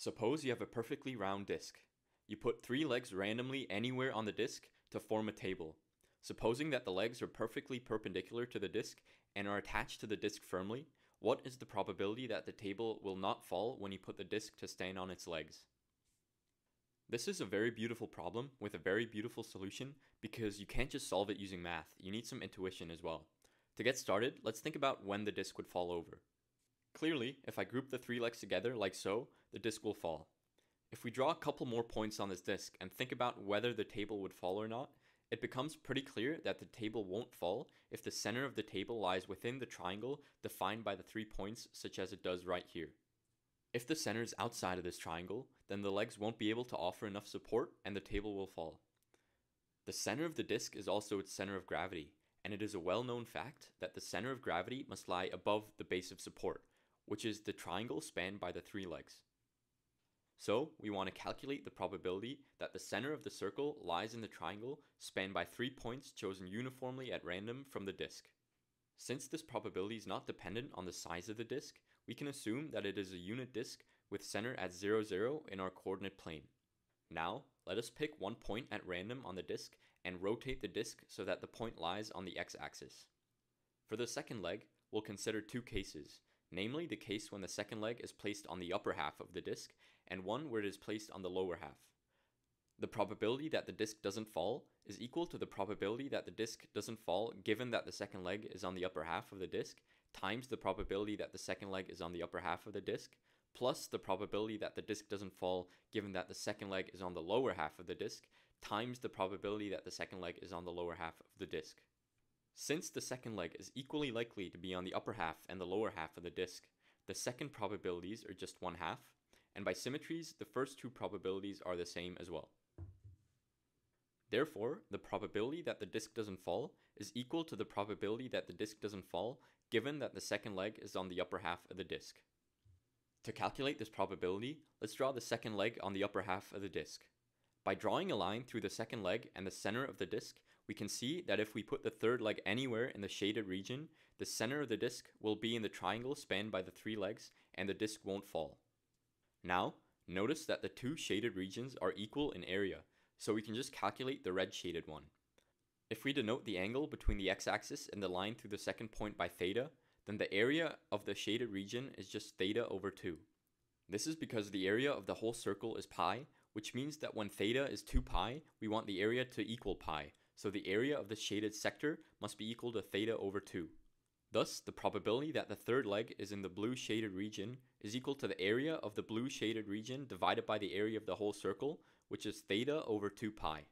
Suppose you have a perfectly round disk. You put three legs randomly anywhere on the disk to form a table. Supposing that the legs are perfectly perpendicular to the disk and are attached to the disk firmly, what is the probability that the table will not fall when you put the disk to stand on its legs? This is a very beautiful problem with a very beautiful solution because you can't just solve it using math, you need some intuition as well. To get started, let's think about when the disk would fall over. Clearly, if I group the three legs together like so, the disk will fall. If we draw a couple more points on this disk and think about whether the table would fall or not, it becomes pretty clear that the table won't fall if the center of the table lies within the triangle defined by the three points such as it does right here. If the center is outside of this triangle, then the legs won't be able to offer enough support and the table will fall. The center of the disk is also its center of gravity, and it is a well-known fact that the center of gravity must lie above the base of support, which is the triangle spanned by the three legs. So we want to calculate the probability that the center of the circle lies in the triangle spanned by three points chosen uniformly at random from the disk. Since this probability is not dependent on the size of the disk, we can assume that it is a unit disk with center at 0, 0 in our coordinate plane. Now, let us pick one point at random on the disk and rotate the disk so that the point lies on the x-axis. For the second leg, we'll consider two cases, namely the case when the second leg is placed on the upper half of the disk and one where it is placed on the lower half. The probability that the disk doesn't fall is equal to the probability that the disk doesn't fall given that the second leg is on the upper half of the disk times the probability that the second leg is on the upper half of the disk plus the probability that the disk doesn't fall given that the second leg is on the lower half of the disk times the probability that the second leg is on the lower half of the disk. Since the second leg is equally likely to be on the upper half and the lower half of the disk, the second probabilities are just one half, and by symmetries, the first two probabilities are the same as well. Therefore, the probability that the disk doesn't fall is equal to the probability that the disk doesn't fall given that the second leg is on the upper half of the disk. To calculate this probability, let's draw the second leg on the upper half of the disk. By drawing a line through the second leg and the center of the disk, we can see that if we put the third leg anywhere in the shaded region, the center of the disk will be in the triangle spanned by the three legs and the disk won't fall. Now, notice that the two shaded regions are equal in area, so we can just calculate the red shaded one. If we denote the angle between the x-axis and the line through the second point by theta, then the area of the shaded region is just theta over 2. This is because the area of the whole circle is pi, which means that when theta is 2 pi, we want the area to equal pi, so the area of the shaded sector must be equal to theta over 2. Thus, the probability that the third leg is in the blue shaded region is equal to the area of the blue shaded region divided by the area of the whole circle, which is theta over 2 pi.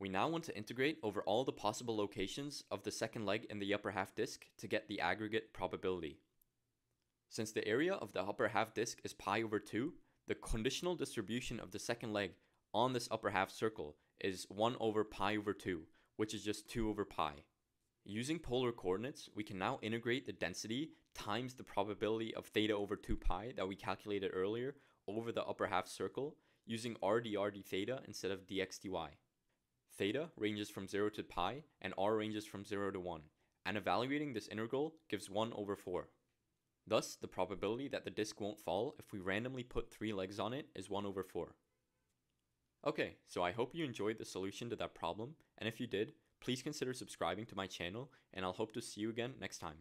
We now want to integrate over all the possible locations of the second leg in the upper half disk to get the aggregate probability. Since the area of the upper half disk is pi over 2, the conditional distribution of the second leg on this upper half circle is 1 over pi over 2, which is just 2 over pi. Using polar coordinates, we can now integrate the density times the probability of theta over 2 pi that we calculated earlier over the upper half circle using r dr d theta instead of dx dy. Theta ranges from 0 to pi and r ranges from 0 to 1, and evaluating this integral gives 1 over 4. Thus, the probability that the disk won't fall if we randomly put three legs on it is 1 over 4. Okay, so I hope you enjoyed the solution to that problem, and if you did, please consider subscribing to my channel, and I'll hope to see you again next time.